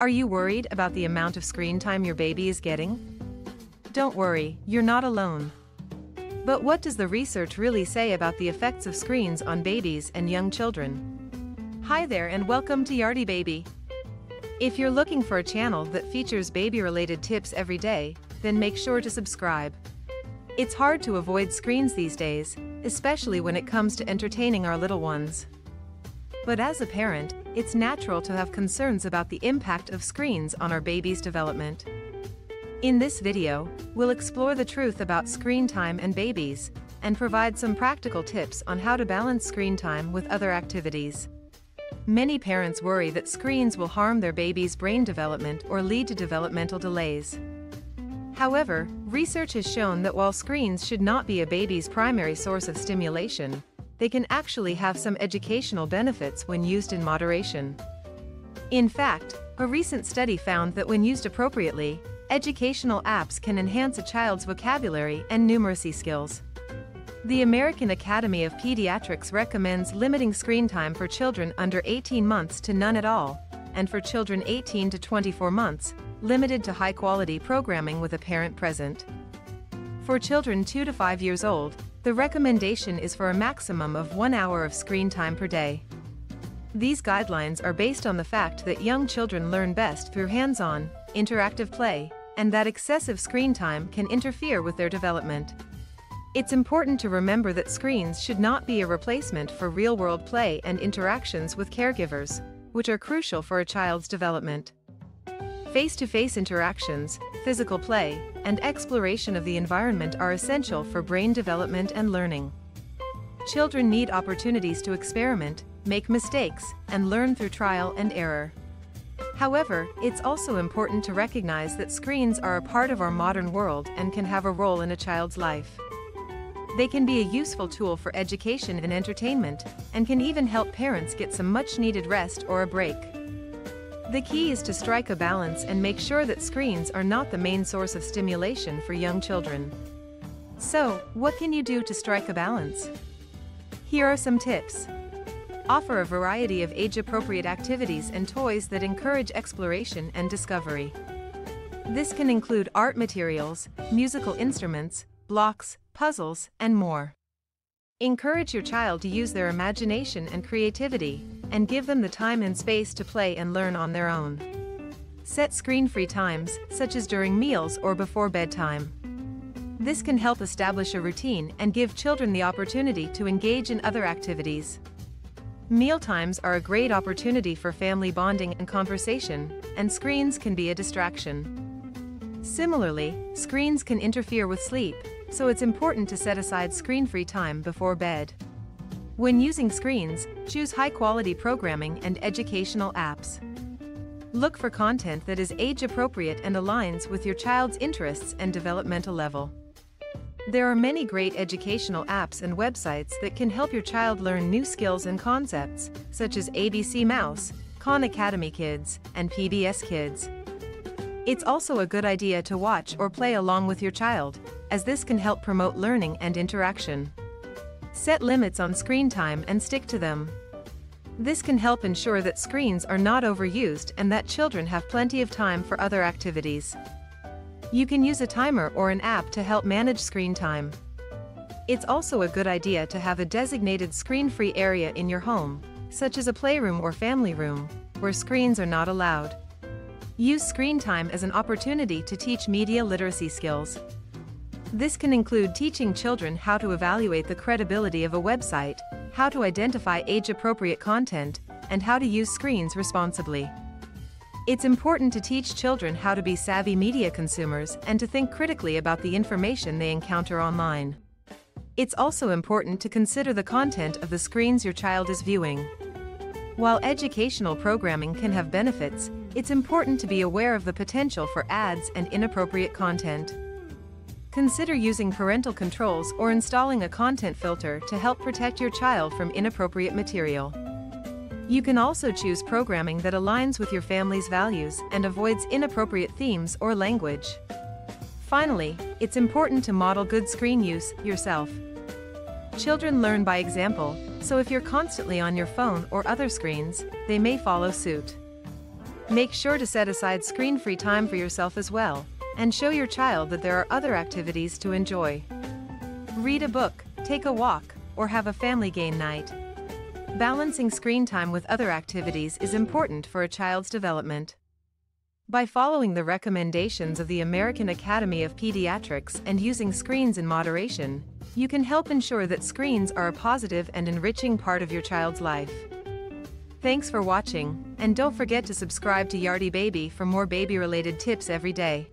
Are you worried about the amount of screen time your baby is getting? Don't worry, you're not alone. But what does the research really say about the effects of screens on babies and young children? Hi there and welcome to Yardie Baby. If you're looking for a channel that features baby-related tips every day, then make sure to subscribe. It's hard to avoid screens these days, especially when it comes to entertaining our little ones. But as a parent, it's natural to have concerns about the impact of screens on our baby's development. In this video, we'll explore the truth about screen time and babies, and provide some practical tips on how to balance screen time with other activities. Many parents worry that screens will harm their baby's brain development or lead to developmental delays. However, research has shown that while screens should not be a baby's primary source of stimulation, they can actually have some educational benefits when used in moderation. In fact, a recent study found that when used appropriately, educational apps can enhance a child's vocabulary and numeracy skills. The American Academy of Pediatrics recommends limiting screen time for children under 18 months to none at all, and for children 18 to 24 months, limited to high-quality programming with a parent present. For children 2 to 5 years old, the recommendation is for a maximum of one hour of screen time per day. These guidelines are based on the fact that young children learn best through hands-on, interactive play, and that excessive screen time can interfere with their development. It's important to remember that screens should not be a replacement for real-world play and interactions with caregivers, which are crucial for a child's development. Face-to-face interactions, physical play, and exploration of the environment are essential for brain development and learning. Children need opportunities to experiment, make mistakes, and learn through trial and error. However, it's also important to recognize that screens are a part of our modern world and can have a role in a child's life. They can be a useful tool for education and entertainment, and can even help parents get some much-needed rest or a break. The key is to strike a balance and make sure that screens are not the main source of stimulation for young children. So, what can you do to strike a balance? Here are some tips. Offer a variety of age-appropriate activities and toys that encourage exploration and discovery. This can include art materials, musical instruments, blocks, puzzles, and more. Encourage your child to use their imagination and creativity, and give them the time and space to play and learn on their own. Set screen-free times, such as during meals or before bedtime. This can help establish a routine and give children the opportunity to engage in other activities. Meal times are a great opportunity for family bonding and conversation, and screens can be a distraction. Similarly, screens can interfere with sleep, so it's important to set aside screen-free time before bed. When using screens, choose high-quality programming and educational apps. Look for content that is age-appropriate and aligns with your child's interests and developmental level. There are many great educational apps and websites that can help your child learn new skills and concepts, such as ABC Mouse, Khan Academy Kids, and PBS Kids. It's also a good idea to watch or play along with your child, as this can help promote learning and interaction. Set limits on screen time and stick to them. This can help ensure that screens are not overused and that children have plenty of time for other activities. You can use a timer or an app to help manage screen time. It's also a good idea to have a designated screen-free area in your home, such as a playroom or family room, where screens are not allowed. Use screen time as an opportunity to teach media literacy skills. This can include teaching children how to evaluate the credibility of a website, how to identify age-appropriate content, and how to use screens responsibly. It's important to teach children how to be savvy media consumers and to think critically about the information they encounter online. It's also important to consider the content of the screens your child is viewing. While educational programming can have benefits, it's important to be aware of the potential for ads and inappropriate content. Consider using parental controls or installing a content filter to help protect your child from inappropriate material. You can also choose programming that aligns with your family's values and avoids inappropriate themes or language. Finally, it's important to model good screen use yourself. Children learn by example, so if you're constantly on your phone or other screens, they may follow suit. Make sure to set aside screen-free time for yourself as well, and show your child that there are other activities to enjoy. Read a book, take a walk, or have a family game night. Balancing screen time with other activities is important for a child's development. By following the recommendations of the American Academy of Pediatrics and using screens in moderation, you can help ensure that screens are a positive and enriching part of your child's life. Thanks for watching, and don't forget to subscribe to Yardie Baby for more baby-related tips every day.